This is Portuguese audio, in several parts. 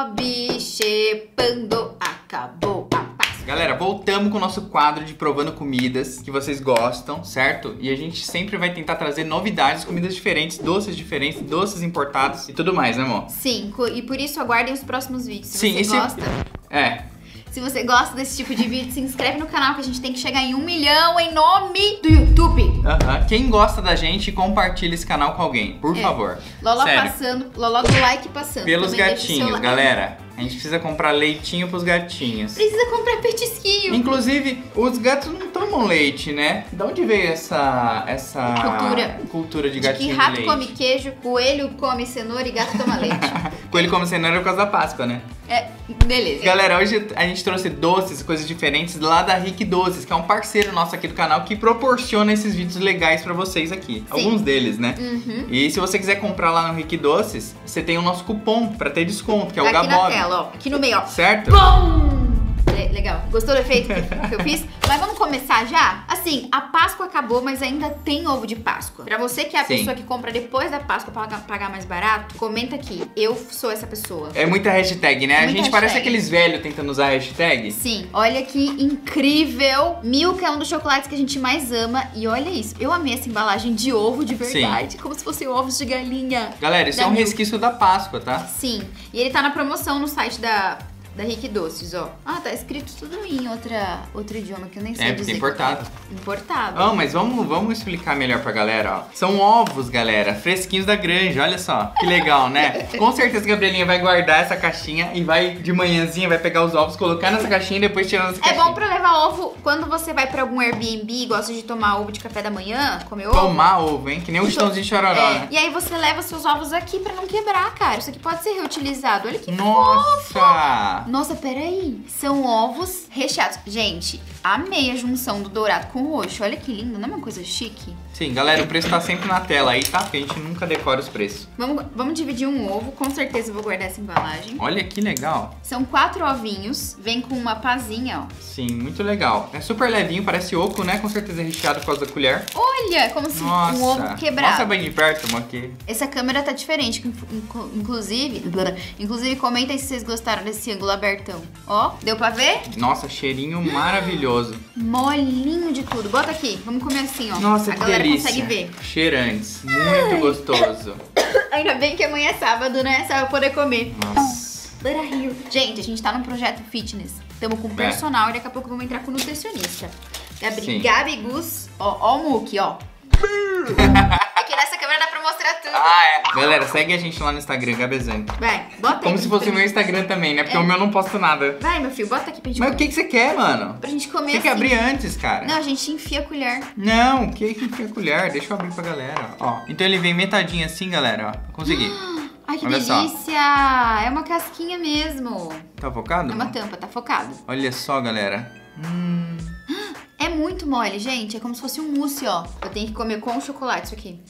Obchepando, acabou a paz. Galera, voltamos com o nosso quadro de provando comidas que vocês gostam, certo? E a gente sempre vai tentar trazer novidades, comidas diferentes, doces diferentes, doces importados e tudo mais, né, amor? Sim, e por isso aguardem os próximos vídeos. Se Sim, você esse- gosta, É, se você gosta desse tipo de vídeo, se inscreve no canal que a gente tem que chegar em um milhão em nome do YouTube. Quem gosta da gente, compartilha esse canal com alguém, por É. favor. Loló Sério. passando, Loló do like passando. Pelos Também gatinhos, galera. A gente precisa comprar leitinho pros gatinhos. Precisa comprar petisquinho. Inclusive, os gatos não tomam leite, né? De onde veio essa essa Cultura. cultura de De que gatinho rato leite? come queijo, coelho come cenoura e gato toma leite. Coelho come cenoura por causa da Páscoa, né? É, beleza. Galera, hoje a gente trouxe doces, coisas diferentes lá da Rick Doces, que é um parceiro nosso aqui do canal que proporciona esses vídeos legais pra vocês aqui. Alguns deles, né? Uhum. E se você quiser comprar lá no Rick Doces, você tem o nosso cupom pra ter desconto, que é o Tá aqui na Gabob. tela, ó. Aqui no meio, ó. Certo? Le- Legal. Gostou do efeito que, que eu fiz? Mas vamos começar já? Assim, a Páscoa acabou, mas ainda tem ovo de Páscoa. Pra você que é a Sim. pessoa que compra depois da Páscoa pra pagar, mais barato, comenta aqui. Eu sou essa pessoa. É muita hashtag, né? É a gente parece hashtag. aqueles velhos tentando usar hashtag. Sim, olha que incrível. Milka é um dos chocolates que a gente mais ama. E olha isso, eu amei essa embalagem de ovo de verdade. Como se fossem ovos de galinha. Galera, isso é um Milk. resquício da Páscoa, tá? Sim, e ele tá na promoção no site da, da Rick Doces, ó. Ah, tá escrito tudo em outra, outro idioma que eu nem sei É, dizer. é importado. é. Importado. Ah, mas vamos, vamos explicar melhor pra galera, ó. São ovos, galera, fresquinhos da granja, olha só. Que legal, né? Com certeza a Gabrielinha vai guardar essa caixinha e vai, de manhãzinha, vai pegar os ovos, colocar nessa caixinha e depois tirar nessa É caixinha. bom pra levar ovo quando você vai pra algum Airbnb e gosta de tomar ovo de café da manhã, comer ovo. Tomar ovo, hein? Que nem o chitãozinho de chororó, É, né? e aí você leva seus ovos aqui pra não quebrar, cara. Isso aqui pode ser reutilizado. Olha que Nossa! Nossa, peraí. São ovos recheados. Gente, amei a junção do dourado com o roxo. Olha que lindo, não é uma coisa chique? Sim, galera, o preço tá sempre na tela aí, tá? Porque a gente nunca decora os preços. Vamos, vamos dividir um ovo. Com certeza eu vou guardar essa embalagem. Olha que legal. São quatro ovinhos. Vem com uma pazinha, ó. Sim, muito legal. É super levinho, parece oco, né? Com certeza é recheado por causa da colher. Olha, como se Nossa! um ovo quebrado. Nossa, bem de perto, aqui. Essa câmera tá diferente, inclu- inclu- inclusive. Inclusive, comentem se vocês gostaram desse ângulo abertão. Ó, deu pra ver? Nossa, cheirinho maravilhoso. Molinho de tudo. Bota aqui, vamos comer assim, ó. Nossa, A que galera delícia. consegue ver. Cheirantes. Muito gostoso. Ainda bem que amanhã é sábado, né? Só eu poder comer. Nossa. Rio. Gente, a gente tá num projeto fitness. Tamo com personal e daqui a pouco vamos entrar com nutricionista. Gabi, É. Sim. Gabi Gus, ó, ó o Muki, ó. Aqui nessa câmera dá mostrar tudo. Ah, é. Galera, segue a gente lá no Instagram, Gabezani. Vai, bota aí. Como se fosse o meu Instagram também, né? Porque É. o meu não posta nada. Vai, meu filho, bota aqui pra gente Mas o que, que você quer, mano? Pra gente comer Tem que assim. abrir antes, cara. Não, a gente enfia a colher. Não, o que que enfia a colher? Deixa eu abrir pra galera, ó. Então ele vem metadinho assim, galera, ó. Consegui. Ai, que Olha só. delícia! É uma casquinha mesmo. Tá focado? É uma tampa, tá focado. Olha só, galera. Hum. É muito mole, gente. É como se fosse um mousse, ó. Eu tenho que comer com chocolate isso aqui.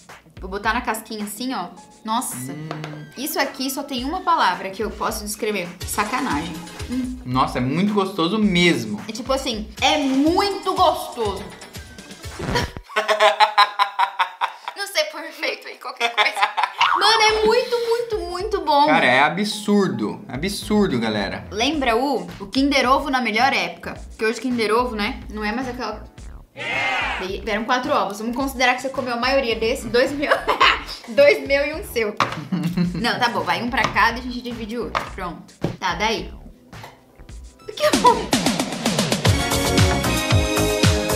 Vou botar na casquinha assim, ó. Nossa. Hum. Isso aqui só tem uma palavra que eu posso descrever. Sacanagem. Hum. Nossa, é muito gostoso mesmo. É tipo assim, é muito gostoso. Não sei perfeito aí, qualquer coisa. Mano, é muito, muito, muito bom. Cara, é absurdo. Absurdo, galera. Lembra o, o Kinder Ovo na melhor época? Porque hoje Kinder Ovo, né? Não é mais aquela. Daí Vieram quatro ovos. Vamos considerar que você comeu a maioria desse. Dois mil. Dois meu e um seu. Não, tá bom. Vai um pra cada e a gente divide o outro. Pronto. Tá, daí. Que bom.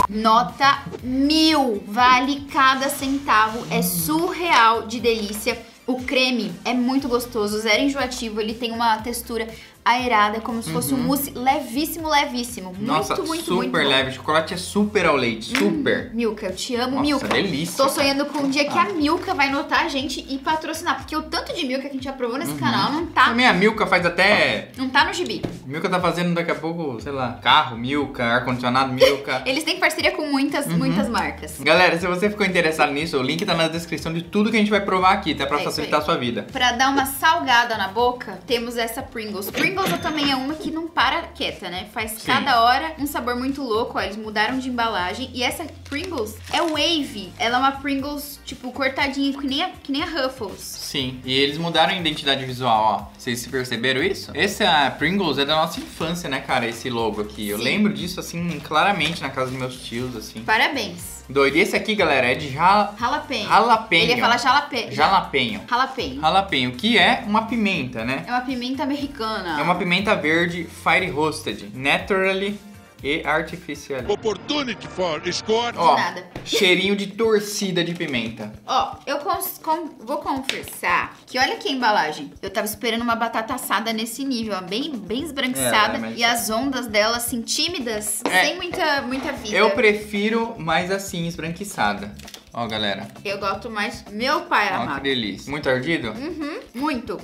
Nota mil. Vale cada centavo. É surreal de delícia. O creme é muito gostoso, zero enjoativo. Ele tem uma textura aerada, como se fosse um mousse levíssimo, levíssimo. Muito, Uhum. Nossa, muito, super muito leve. O chocolate é super ao leite. Super. Milka, eu te amo, Nossa, Milka. delícia. Tô sonhando com um dia que Ah. a Milka vai notar a gente e patrocinar. Porque o tanto de Milka que a gente aprovou nesse Uhum. canal não tá, Também a Milka faz até. não tá no gibi. Milka tá fazendo daqui a pouco, sei lá, carro, Milka, ar-condicionado, Milka. Eles têm parceria com muitas, Uhum. muitas marcas. Galera, se você ficou interessado nisso, o link tá na descrição de tudo que a gente vai provar aqui, tá? Pra É facilitar a sua vida. Pra dar uma salgada na boca, temos essa Pringles. Pringles também é uma que não para quieta, né? Faz Sim. cada hora um sabor muito louco, ó. Eles mudaram de embalagem. E essa Pringles é wave. Ela é uma Pringles, tipo, cortadinha, que nem a, que nem a Ruffles. Sim, e eles mudaram a identidade visual, ó. Vocês perceberam isso? Esse a Pringles é da nossa infância, né, cara? Esse logo aqui. Eu Sim. lembro disso, assim, claramente na casa dos meus tios, assim. Parabéns. Doido. E esse aqui, galera, é de ja... Jalapeno. Jalapeno. Ele ia falar jalape... jalapenho. Jalapenho. Jalapenho, que é uma pimenta, né? É uma pimenta americana. É uma pimenta verde fire roasted, naturally e artificial. opportunity for score. Ó, nada. cheirinho de torcida de pimenta. Ó, eu cons- com- vou confessar que olha aqui a embalagem. Eu tava esperando uma batata assada nesse nível, ó, bem, bem esbranquiçada. É, mas- E as ondas dela, assim, tímidas, É. sem muita, muita vida. Eu prefiro mais assim, esbranquiçada. Ó, galera. Eu gosto mais. Meu pai Ó, que delícia. Muito ardido? Uhum, muito.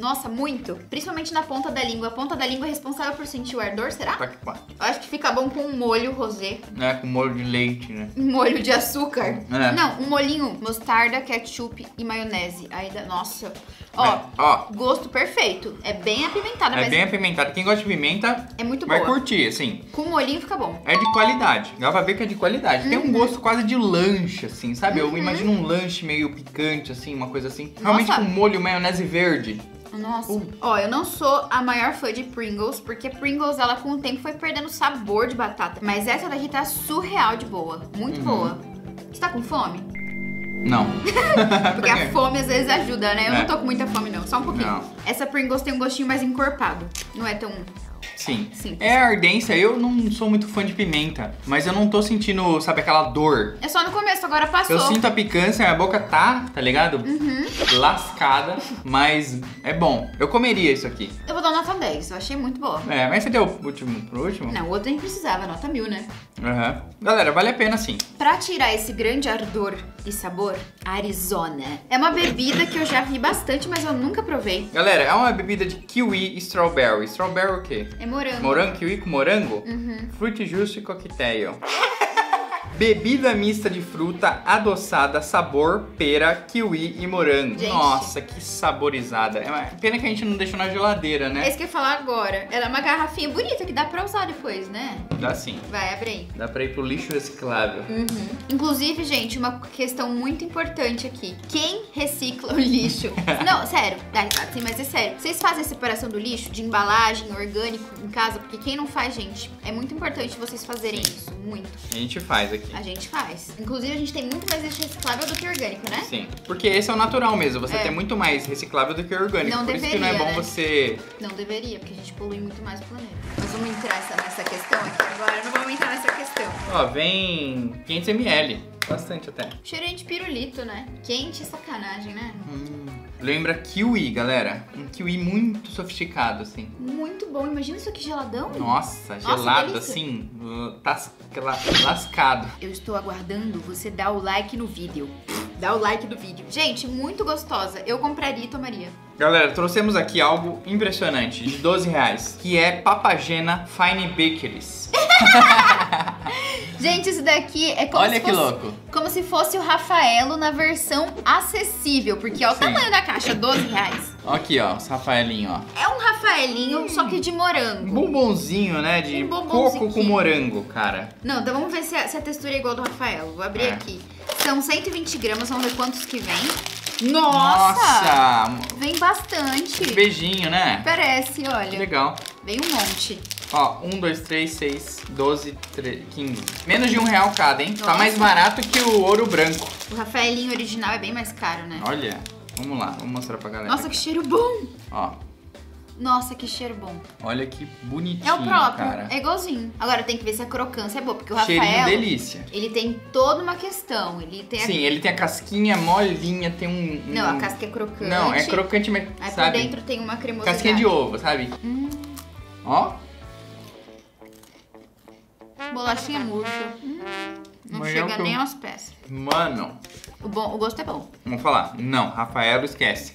Nossa, muito. Principalmente na ponta da língua. A ponta da língua é responsável por sentir o ardor, será? Tá que pá. Eu acho que fica bom com um molho rosé. É, com molho de leite, né? Um molho de açúcar. É. Não, um molhinho mostarda, ketchup e maionese. Aí dá. Nossa. Ó, É, ó, gosto perfeito. É bem apimentada, é mas bem apimentado. Quem gosta de pimenta é muito vai boa. curtir, assim. Com molhinho fica bom. É de qualidade. Dá pra ver que é de qualidade. Tem Uhum. um gosto quase de lanche, assim, sabe? Eu imagino um lanche meio picante, assim, uma coisa assim. Realmente Nossa. com molho maionese verde. Nossa. Uh. Ó, eu não sou a maior fã de Pringles, porque Pringles, ela com o tempo foi perdendo sabor de batata. Mas essa daqui tá surreal de boa. Muito Uhum. boa. Você tá com fome? Não. Porque a fome às vezes ajuda, né? Eu É. não tô com muita fome, não. Só um pouquinho. Não. Essa Pringles tem um gostinho mais encorpado. Não é tão. Sim. Sim. É ardência. Eu não sou muito fã de pimenta. Mas eu não tô sentindo, sabe, aquela dor. É só no começo, agora passou. Eu sinto a picância, minha boca tá, tá ligado? Uhum. Lascada, mas é bom. Eu comeria isso aqui. Eu vou dar nota 10. Eu achei muito boa. É, mas você deu o último pro último? Não, o outro nem precisava, nota mil, né? Aham. Galera, vale a pena sim. Pra tirar esse grande ardor e sabor, Arizona. É uma bebida que eu já vi bastante, mas eu nunca provei. Galera, é uma bebida de kiwi e strawberry. Strawberry o quê? É morango. Morango, kiwi com morango? Uhum. Fruit juice cocktail. Bebida mista de fruta adoçada, sabor pera, kiwi e morango. Gente. Nossa, que saborizada. É uma pena que a gente não deixou na geladeira, É né? isso que eu ia falar agora. Ela é uma garrafinha bonita que dá pra usar depois, né? Dá sim. Vai, abre aí. Dá pra ir pro lixo reciclável. Uhum. Inclusive, gente, uma questão muito importante aqui. Quem recicla o lixo? Não, sério, dá risada, sim, mas é sério. Vocês fazem a separação do lixo, de embalagem, orgânico em casa? Porque quem não faz, gente, é muito importante vocês fazerem isso. Muito. A gente faz aqui. A gente faz. Inclusive, a gente tem muito mais reciclável do que orgânico, né? Sim. Porque esse é o natural mesmo. Você É. tem muito mais reciclável do que orgânico. Não Por isso que não é deveria, bom né? você. Não deveria, porque a gente polui muito mais o planeta. Mas vamos entrar nessa, nessa questão aqui agora. Não vamos entrar nessa questão. Ó, vem 500ml. Bastante até. Cheirinho de pirulito, né? Quente e sacanagem, né? Hum, lembra kiwi, galera. Um kiwi muito sofisticado, assim. Muito bom. Imagina isso aqui geladão. Nossa, Nossa, gelado assim. aquela- lascado. Eu estou aguardando você dar o like no vídeo. Dá o like do vídeo. Gente, muito gostosa. Eu compraria e tomaria. Galera, trouxemos aqui algo impressionante, de 12 reais, que é Papagena Fine Bakeries. Gente, isso daqui é como Olha se que fosse, louco. Como se fosse o Rafaelo na versão acessível. Porque ó, o Sim. tamanho da caixa, 12 reais. Aqui, ó, os Rafaelinho, ó. É um Rafaelinho, só que de morango. bombonzinho, né, de Um coco com morango, cara. Não, então vamos ver se a, se a textura é igual do Rafaelo. Vou abrir É. aqui. São 120 gramas, vamos ver quantos que vem. Nossa! Nossa! Vem bastante. Que beijinho, né? Parece, Que olha. legal. Vem um monte. Ó, 1, 2, 3, 6, 12, 13, 15. Menos de um real cada, hein? Tá Nossa. mais barato que o ouro branco. O Rafaelinho original é bem mais caro, né? Olha, vamos lá, vamos mostrar pra galera. Nossa, que cheiro bom! Ó, Nossa, que cheiro bom. olha que bonitinho, É o próprio, cara. é igualzinho. Agora tem que ver se a crocância é boa, porque o Cheirinho Rafael, delícia. ele tem toda uma questão. Ele tem a... Sim, ele tem a casquinha molinha, tem um... um- Não, a casca é crocante. Não, é crocante, mas Aí por sabe? dentro tem uma cremosidade. Casquinha de ovo, sabe? Hum, Ó, bolachinha murcha. Hum, não Mas é chega eu- nem aos pés. mano. O, bom, o gosto é bom. Vamos falar. Não, Rafaelo esquece.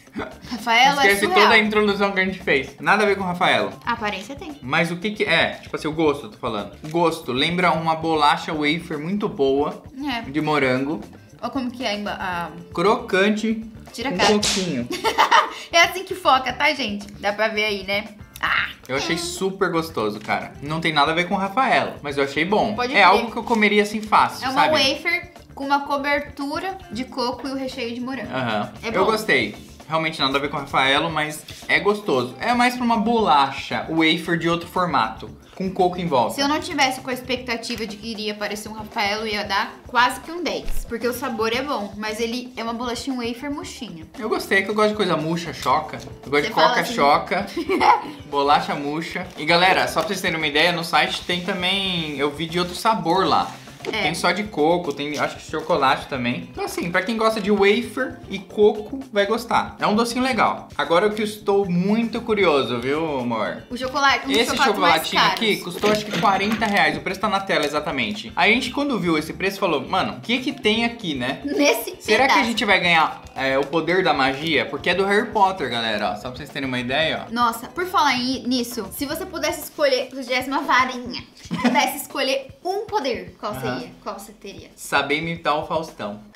Rafael é esquece surreal. toda a introdução que a gente fez. Nada a ver com o Rafaelo. A aparência tem. Mas o que que é? Tipo assim, o gosto, tô falando. O gosto lembra uma bolacha wafer muito boa, É. de morango, Olha como que é a... crocante, Tira a um cara. pouquinho. É assim que foca, tá, gente? Dá pra ver aí, né? Ah, Eu achei super gostoso, cara. Não tem nada a ver com o Rafaelo, mas eu achei bom. Pode é crer. algo que eu comeria assim fácil, é uma sabe? wafer com uma cobertura de coco e o recheio de morango. Aham. É eu bom. gostei. Realmente nada a ver com o Rafaelo, mas é gostoso. É mais pra uma bolacha, o wafer de outro formato, com coco em volta. Se eu não tivesse com a expectativa de que iria parecer um Rafaelo, ia dar quase que um 10. Porque o sabor é bom, mas ele é uma bolachinha wafer murchinha. Eu gostei, que eu gosto de coisa murcha, choca. Eu gosto Você de coca assim. choca, bolacha murcha. E galera, só pra vocês terem uma ideia, no site tem também, eu vi de outro sabor lá. É. Tem só de coco, tem acho que chocolate também. Então assim, pra quem gosta de wafer e coco, vai gostar. É um docinho legal. Agora o que eu estou muito curioso, viu, amor? O chocolate, um Esse chocolate chocolatinho aqui custou acho que 40 reais. O preço tá na tela exatamente. A gente, quando viu esse preço, falou, mano, o que que tem aqui, né? Nesse Será que a pedaço. gente vai ganhar é, o poder da magia? Porque é do Harry Potter, galera. Ó, só pra vocês terem uma ideia, ó. Nossa, por falar nisso, se você pudesse escolher, se tivesse uma varinha, pudesse escolher um poder, qual Aham. Qual você teria? Saber imitar o Faustão.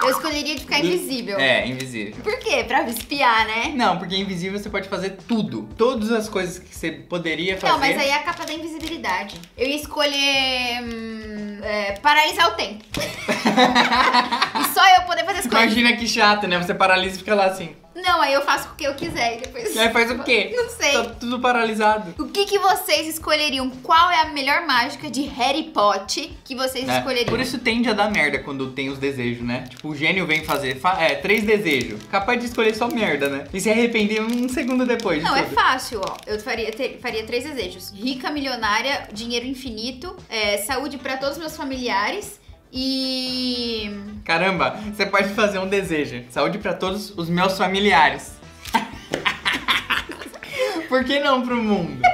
Eu escolheria de ficar invisível. É, invisível. Por quê? Pra espiar, né? Não, porque invisível você pode fazer tudo. Todas as coisas que você poderia fazer. Não, mas aí é a capa da invisibilidade. Eu ia escolher. hum, é, paralisar o tempo. e só eu poder fazer as coisas. Imagina que chato, né? Você paralisa e fica lá assim. Não, aí eu faço o que eu quiser e depois. E aí faz o quê? Não sei. Tá tudo paralisado. O que, que vocês escolheriam? Qual é a melhor mágica de Harry Potter que vocês É, escolheriam? Por isso tende a dar merda quando tem os desejos, né? Tipo, o gênio vem fazer fa- é, três desejos. Capaz de escolher só merda, né? E se arrepender um segundo depois. de Não, é tudo. fácil, ó. Eu faria, ter- faria três desejos: rica, milionária, dinheiro infinito, é, saúde pra todos os meus familiares e. Caramba, você pode fazer um desejo. Saúde pra todos os meus familiares. Por que não pro mundo?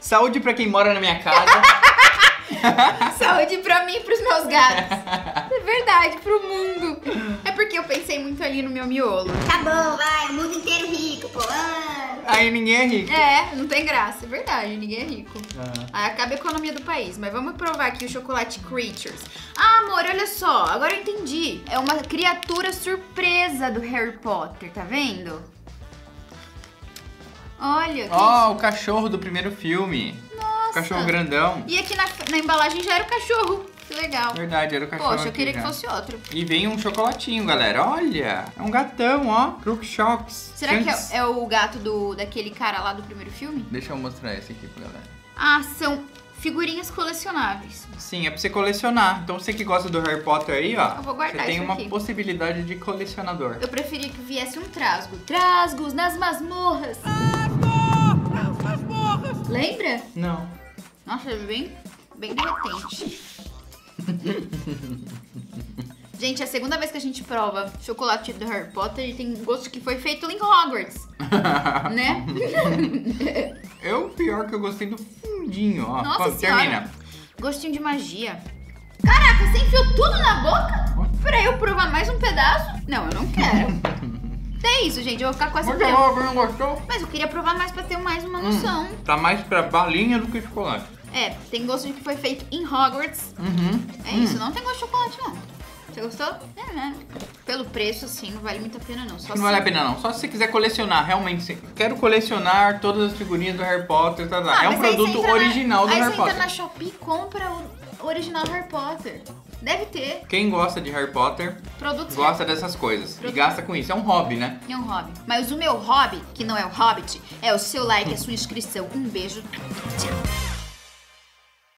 Saúde pra quem mora na minha casa. Saúde pra mim e pros meus gatos. É verdade, pro mundo. É porque eu pensei muito ali no meu miolo. Tá bom, vai, o mundo inteiro rico, pô. Ah. Aí ninguém é rico. É, não tem graça, é verdade, ninguém é rico. Ah. Aí acaba a economia do país. Mas vamos provar aqui o chocolate Creatures. Ah, amor, olha só. Agora eu entendi. É uma criatura surpresa do Harry Potter, tá vendo? Olha. Ó, o cachorro do primeiro filme. Nossa. O cachorro grandão. E aqui na, na embalagem já era o cachorro. Que legal. Verdade, era o cachorro. Poxa, eu aqui queria já. que fosse outro. E vem um chocolatinho, galera. Olha, é um gatão, ó. Crook Shocks. Será que Chunks. é, é o gato do, daquele cara lá do primeiro filme? Deixa eu mostrar esse aqui pra galera. Ah, são figurinhas colecionáveis. Sim, é pra você colecionar. Então você que gosta do Harry Potter aí, ó. Eu vou guardar Você tem uma aqui. possibilidade de colecionador. Eu preferia que viesse um trasgo. Trasgos nas masmorras. Lembra? Não. Nossa, é bem, bem derretente. gente, é a segunda vez que a gente prova chocolate do Harry Potter e tem gosto que foi feito em Hogwarts, né? eu, pior que eu gostei do fundinho, ó. Nossa Pô, termina. Gostinho de magia. Caraca, você enfiou tudo na boca? Pra eu provar mais um pedaço? Não, eu não quero. É isso, gente. Eu vou ficar com essa opinião. bom, não gostou? Mas eu queria provar mais pra ter mais uma noção. Tá mais pra balinha do que chocolate. É, tem gosto de que foi feito em Hogwarts. Uhum. É isso, não tem gosto de chocolate, não. Você gostou? É, né? Pelo preço, assim, não vale muito a pena, não. Só Não vale a se- pena não. Só se você quiser colecionar, realmente. se- Quero colecionar todas as figurinhas do Harry Potter, tá, tá. Ah, é um aí você produto entra na- original do aí Harry você Potter. entra na Shopee e compra o original Harry Potter. Deve ter. Quem gosta de Harry Potter Produtos gosta dessas coisas. E Produto- gasta com isso. É um hobby, né? É um hobby. Mas o meu hobby, que não é o Hobbit, é o seu like, a sua inscrição. Um beijo. Tchau.